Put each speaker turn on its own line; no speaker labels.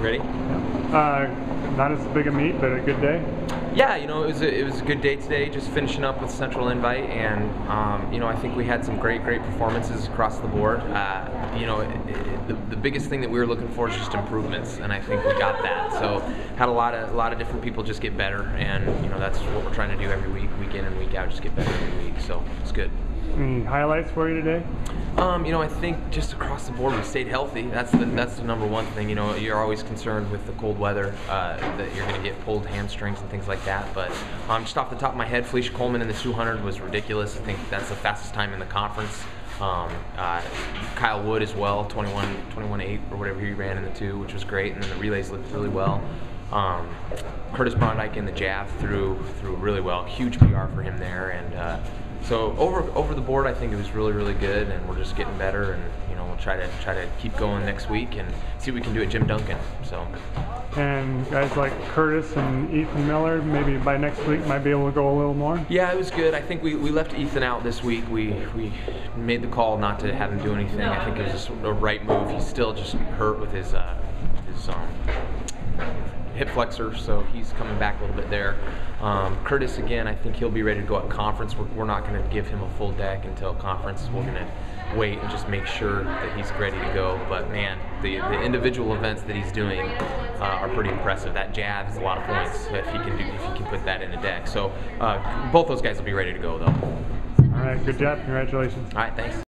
Ready?
Uh, not as big a meet, but a good day.
Yeah, you know, it was a, it was a good day today. Just finishing up with Central Invite, and um, you know, I think we had some great, great performances across the board. Uh, you know, it, it, the, the biggest thing that we were looking for is just improvements, and I think we got that. So had a lot of a lot of different people just get better, and you know, that's what we're trying to do every week, week in and week out, just get better every week. So it's good.
Any highlights for you today?
Um, you know, I think just across the board we stayed healthy. That's the that's the number one thing. You know, you're always concerned with the cold weather uh, that you're going to get pulled hamstrings and things like that. But um, just off the top of my head, Felicia Coleman in the 200 was ridiculous. I think that's the fastest time in the conference. Um, uh, Kyle Wood as well, 21 21.8 or whatever he ran in the two, which was great. And then the relays looked really well. Um, Curtis Brondike in the jab threw threw really well. Huge PR for him there, and uh, so over over the board, I think it was really really good, and we're just getting better, and you know we'll try to try to keep going next week and see what we can do at Jim Duncan. So.
And guys like Curtis and Ethan Miller, maybe by next week might be able to go a little more.
Yeah, it was good. I think we, we left Ethan out this week. We we made the call not to have him do anything. I think it was just a right move. He's still just hurt with his uh, his um, hip flexor, so he's coming back a little bit there. Um, Curtis, again, I think he'll be ready to go at conference. We're, we're not going to give him a full deck until conference. We're going to wait and just make sure that he's ready to go. But man, the, the individual events that he's doing uh, are pretty impressive. That jab is a lot of points if he can do if he can put that in a deck. So uh, both those guys will be ready to go though.
All right, good job. Congratulations.
All right, thanks.